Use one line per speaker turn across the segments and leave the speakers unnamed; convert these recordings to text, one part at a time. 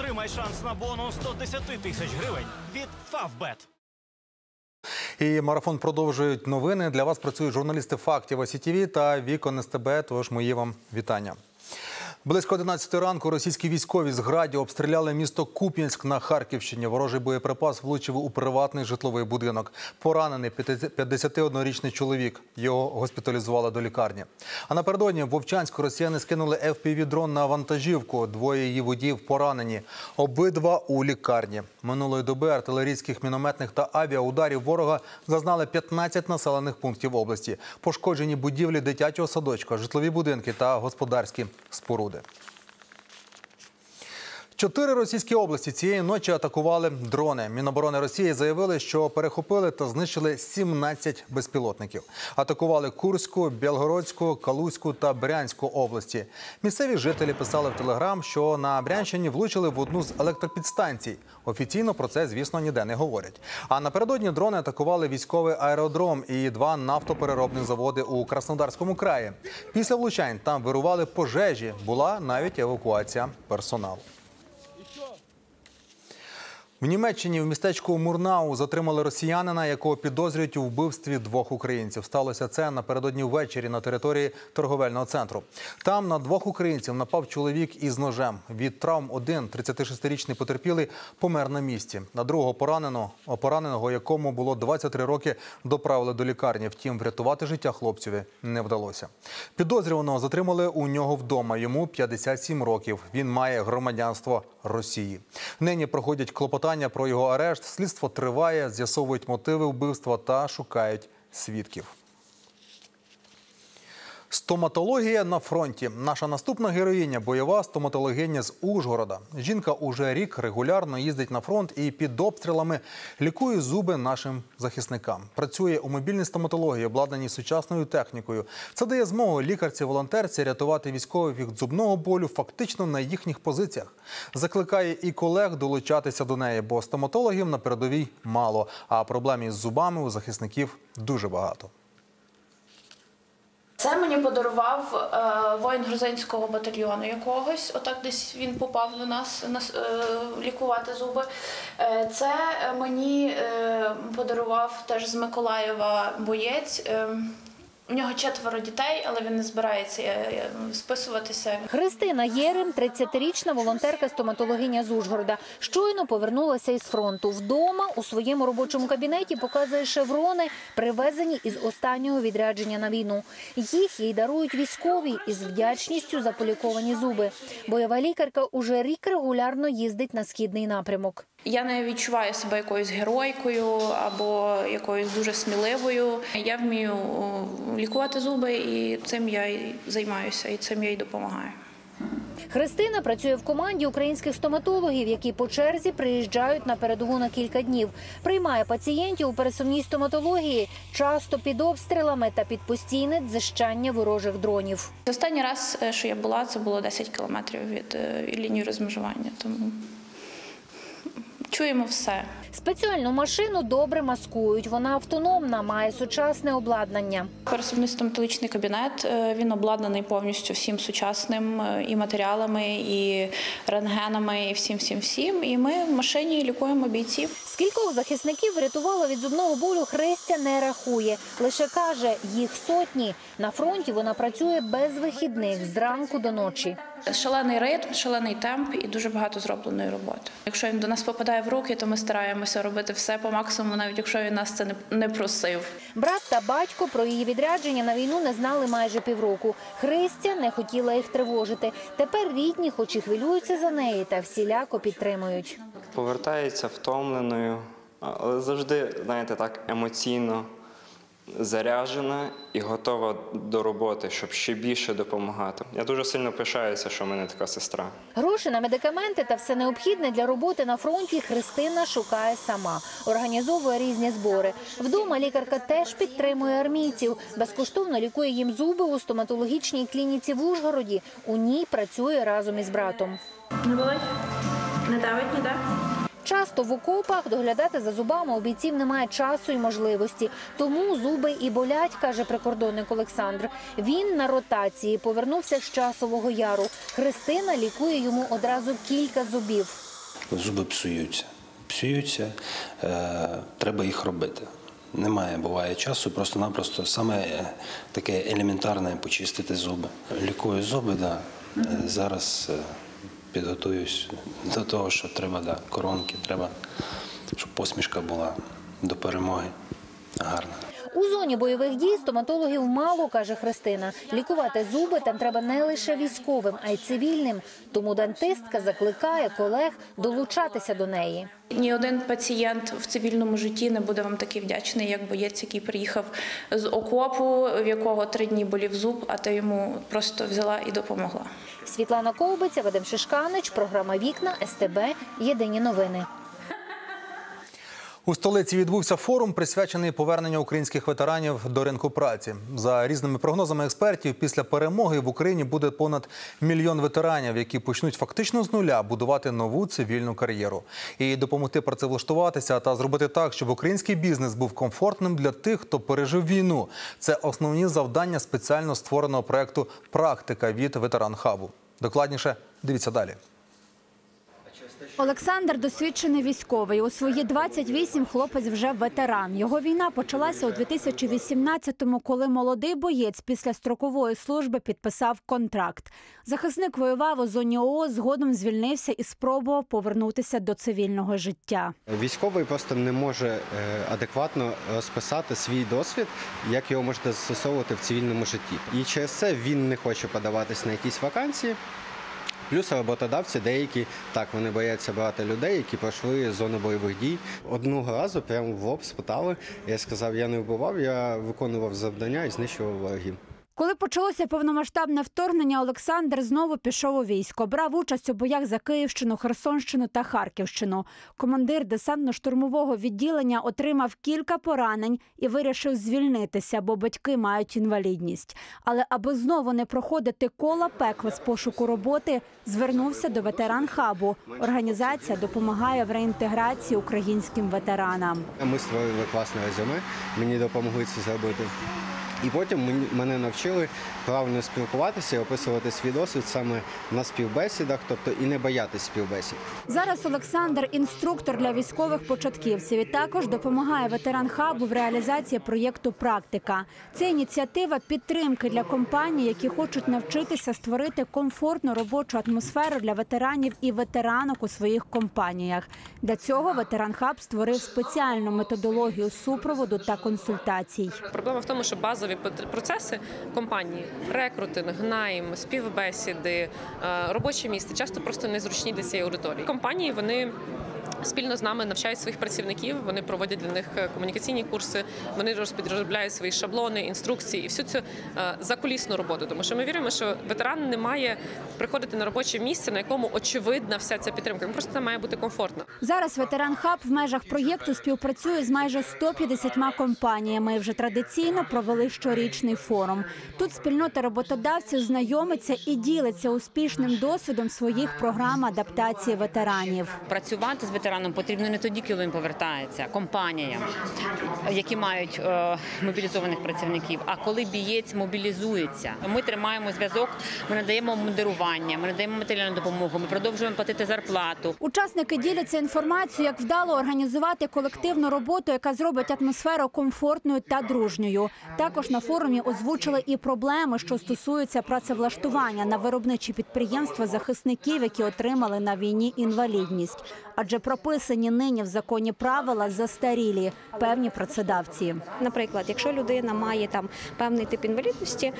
Отримай шанс на бонус 110 тисяч гривень від Фавбет.
І марафон продовжують новини. Для вас працюють журналісти фактів ICTV та Вікон СТБ. Тож мої вам вітання. Близько 11 ранку російські військові з граді обстріляли місто Куп'янськ на Харківщині. Ворожий боєприпас влучив у приватний житловий будинок. Поранений 51-річний чоловік. Його госпіталізували до лікарні. А напередодні в Вовчанську росіяни скинули FPV-дрон на вантажівку. Двоє її водіїв поранені. Обидва у лікарні. Минулої доби артилерійських, мінометних та авіаударів ворога зазнали 15 населених пунктів області. Пошкоджені будівлі дитячого садочка, житлові будинки та господарські споруди буде. Чотири російські області цієї ночі атакували дрони. Міноборони Росії заявили, що перехопили та знищили 17 безпілотників. Атакували Курську, Білгородську, Калузьку та Брянську області. Місцеві жителі писали в телеграм, що на Брянщині влучили в одну з електропідстанцій. Офіційно про це, звісно, ніде не говорять. А напередодні дрони атакували військовий аеродром і два нафтопереробних заводи у Краснодарському краї. Після влучань там вирували пожежі. Була навіть евакуація персоналу. В Німеччині в містечку Мурнау затримали росіянина, якого підозрюють у вбивстві двох українців. Сталося це напередодні ввечері на території торговельного центру. Там на двох українців напав чоловік із ножем. Від травм один 36-річний потерпілий помер на місці. На другого пораненого, пораненого, якому було 23 роки, доправили до лікарні. Втім, врятувати життя хлопцеві не вдалося. Підозрюваного затримали у нього вдома. Йому 57 років. Він має громадянство Росії. Нині проходять клопотання про його арешт. Слідство триває, з'ясовують мотиви вбивства та шукають свідків. Стоматологія на фронті. Наша наступна героїня бойова стоматологиня з Ужгорода. Жінка уже рік регулярно їздить на фронт і під обстрілами лікує зуби нашим захисникам. Працює у мобільній стоматології, обладнаній сучасною технікою. Це дає змогу лікарці-волонтерці рятувати військових від зубного болю фактично на їхніх позиціях. Закликає і колег долучатися до неї, бо стоматологів на передовій мало, а проблем із зубами у захисників дуже багато.
Це мені подарував е, воїн грузинського батальйону якогось. Отак десь він попав до нас, на е, лікувати зуби. Е, це мені подарував теж з Миколаєва боєць. У нього четверо дітей, але він не збирається е, е, списуватися.
Христина Єрем, 30-річна волонтерка стоматологиня з Ужгорода. Щойно повернулася із фронту. Вдома у своєму робочому кабінеті показує шеврони, привезені із останнього відрядження на війну. Їх їй дарують військові із вдячністю за поліковані зуби. Бойова лікарка уже рік регулярно їздить на східний напрямок.
Я не відчуваю себе якоюсь геройкою або якоюсь дуже сміливою. Я вмію лікувати зуби, і цим я і займаюся, і цим я й допомагаю.
Христина працює в команді українських стоматологів, які по черзі приїжджають на передову на кілька днів. Приймає пацієнтів у пересувній стоматології, часто під обстрілами та під постійне дзищання ворожих дронів.
Останній раз, е, що я була, це було 10 кілометрів від е, лінії розмежування. Тому чуємо все.
Спеціальну машину добре маскують. Вона автономна, має сучасне обладнання.
Пересувний стоматологічний кабінет е, він обладнаний повністю всім сучасним е, і матеріалами, і рентгенами, і всім, всім, всім. І ми в машині лікуємо бійців.
Скількох захисників врятувало від зубного болю Христя не рахує. Лише каже, їх сотні. На фронті вона працює без вихідних зранку до ночі.
Шалений ритм, шалений темп і дуже багато зробленої роботи. Якщо він до нас попадає в руки, то ми стараємося робити все по максимуму, навіть якщо він нас це не- не просив.
Брат та батько про її відрядження на війну не знали майже півроку. Христя не хотіла їх тривожити. Тепер рідні, хоч і хвилюються за неї, та всіляко підтримують.
повертається втомленою, але завжди, знаєте, так емоційно заряджена і готова до роботи, щоб ще більше допомагати. Я дуже сильно пишаюся, що в мене така сестра.
Гроші на медикаменти та все необхідне для роботи на фронті Христина шукає сама. Організовує різні збори. Вдома лікарка теж підтримує армійців. Безкоштовно лікує їм зуби у стоматологічній клініці в Ужгороді. У ній працює разом із братом.
Не болить? Не давить ніде?
Часто в окопах доглядати за зубами у бійців немає часу і можливості. Тому зуби і болять, каже прикордонник Олександр. Він на ротації повернувся з часового яру. Христина лікує йому одразу кілька зубів.
Зуби псуються. Псуються, е, треба їх робити. Немає, буває часу, просто-напросто саме е, таке елементарне почистити зуби. Лікую зуби, да. Е, зараз е, підготуюсь до того, що треба, да, коронки, треба, щоб посмішка була до перемоги гарна.
У зоні бойових дій стоматологів мало, каже Христина. Лікувати зуби там треба не лише військовим, а й цивільним. Тому дантистка закликає колег долучатися до неї.
Ні один пацієнт в цивільному житті не буде вам такий вдячний, як боєць, який приїхав з окопу, в якого три дні болів зуб, а ти йому просто взяла і допомогла.
Світлана Ковбиця, Вадим Шишканич, програма Вікна СТБ. Єдині новини.
У столиці відбувся форум, присвячений поверненню українських ветеранів до ринку праці. За різними прогнозами експертів, після перемоги в Україні буде понад мільйон ветеранів, які почнуть фактично з нуля будувати нову цивільну кар'єру. І допомогти працевлаштуватися та зробити так, щоб український бізнес був комфортним для тих, хто пережив війну. Це основні завдання спеціально створеного проекту Практика від ветеран хабу. Докладніше дивіться далі.
Олександр досвідчений військовий. У свої 28 хлопець вже ветеран. Його війна почалася у 2018-му, коли молодий боєць після строкової служби підписав контракт. Захисник воював у зоні ООС, згодом звільнився і спробував повернутися до цивільного життя.
Військовий просто не може е, адекватно розписати свій досвід, як його можна застосовувати в цивільному житті. І через це він не хоче подаватись на якісь вакансії. Плюс роботодавці деякі так вони бояться брати людей, які пройшли зону бойових дій. Одного разу прямо в лоб спитали. Я сказав, я не вбивав, я виконував завдання і знищував ворогів.
Коли почалося повномасштабне вторгнення, Олександр знову пішов у військо. Брав участь у боях за Київщину, Херсонщину та Харківщину. Командир десантно-штурмового відділення отримав кілька поранень і вирішив звільнитися, бо батьки мають інвалідність. Але аби знову не проходити кола пекла з пошуку роботи, звернувся до ветеран хабу. Організація допомагає в реінтеграції українським ветеранам.
Ми створили класне резюме, мені допомогли це зробити. І потім мене навчили правильно спілкуватися і описувати свій досвід саме на співбесідах, тобто і не боятись співбесід.
Зараз Олександр інструктор для військових початківців і також допомагає ветеран хабу в реалізації проєкту Практика. Це ініціатива підтримки для компаній, які хочуть навчитися створити комфортну робочу атмосферу для ветеранів і ветеранок у своїх компаніях. Для цього ветеран хаб створив спеціальну методологію супроводу та консультацій.
Проблема в тому, що базові пот- процеси компанії, рекрутинг, найм, співбесіди, е, робоче місце часто просто незручні для цієї аудиторії. Компанії вони. Спільно з нами навчають своїх працівників, вони проводять для них е, комунікаційні курси, вони розробляють свої шаблони, інструкції і всю цю е, закулісну роботу. Тому що ми віримо, що ветеран не має приходити на робоче місце, на якому очевидна вся ця підтримка. Він просто там має бути комфортно.
Зараз ветеран хаб в межах проєкту співпрацює з майже 150 компаніями. і Вже традиційно провели щорічний форум. Тут спільнота роботодавців знайомиться і ділиться успішним досвідом своїх програм адаптації ветеранів.
Працювати з ветераном потрібно не тоді, коли він повертається компаніям, які мають е, мобілізованих працівників, а коли бієць мобілізується. Ми тримаємо зв'язок, ми надаємо модерування, ми надаємо матеріальну допомогу, ми продовжуємо платити зарплату.
Учасники діляться інформацією, як вдало організувати колективну роботу, яка зробить атмосферу комфортною та дружньою. Також на форумі озвучили і проблеми, що стосуються працевлаштування на виробничі підприємства захисників, які отримали на війні інвалідність. Адже прописані нині в законі правила застарілі певні працедавці.
Наприклад, якщо людина має там певний тип інвалідності,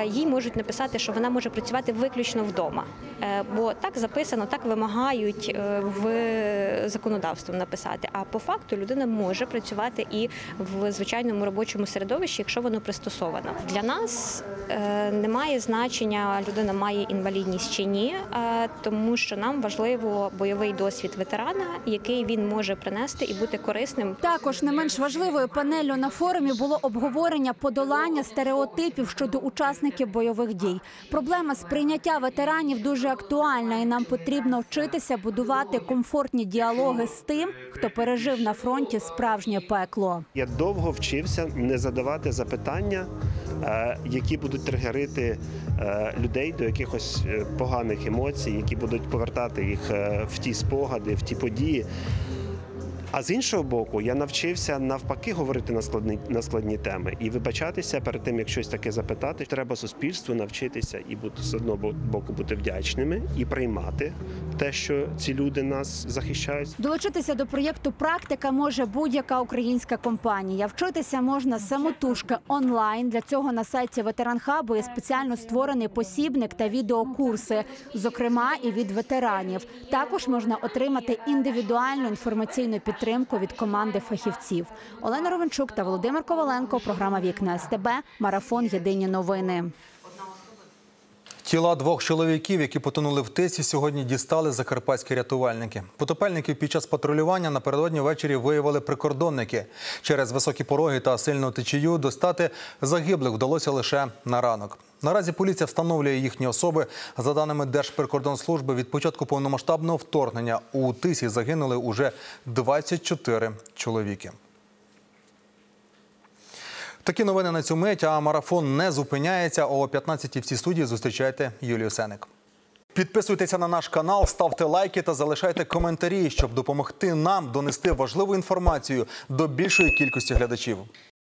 е, їй можуть написати, що вона може працювати виключно вдома, Е, бо так записано, так вимагають е, в законодавством написати. А по факту людина може працювати і в звичайному робочому середовищі, якщо воно пристосовано. Для нас немає значення, людина має інвалідність чи ні, е, тому що нам важливо бойовий досвід ветерана, який він може принести і бути корисним
Також не менш важливою панелью на форумі було обговорення подолання стереотипів щодо учасників бойових дій. Проблема сприйняття ветеранів дуже актуальна, і нам потрібно вчитися будувати комфортні діалоги з тим, хто пережив на фронті справжнє пекло.
Я довго вчився не задавати запитання, е, які будуть тригерити е, людей до якихось е, поганих емоцій, які будуть повертати їх е, в ті спогади, в ті події. А з іншого боку, я навчився навпаки говорити на складні на складні теми і вибачатися перед тим, як щось таке запитати. Треба суспільству навчитися і бути з одного боку бути вдячними і приймати те, що ці люди нас захищають.
Долучитися до проєкту Практика може будь-яка українська компанія. Вчитися можна самотужки онлайн. Для цього на сайті Ветеранхабу є спеціально створений посібник та відеокурси, зокрема і від ветеранів. Також можна отримати індивідуальну інформаційну підтримку від команди фахівців. Олена Ровенчук та Володимир Коваленко. Програма Вікна СТБ. Марафон. Єдині новини.
Тіла двох чоловіків, які потонули в Тисі, сьогодні дістали закарпатські рятувальники. Потопельників під час патрулювання напередодні ввечері виявили прикордонники. Через високі пороги та сильну течію достати загиблих вдалося лише на ранок. Наразі поліція встановлює їхні особи. За даними Держприкордонслужби, від початку повномасштабного вторгнення у Тисі загинули уже 24 чоловіки. Такі новини на цю мить, а марафон не зупиняється. О 15-й в цій студії зустрічайте Юлію Сеник. Підписуйтеся на наш канал, ставте лайки та залишайте коментарі, щоб допомогти нам донести важливу інформацію до більшої кількості глядачів.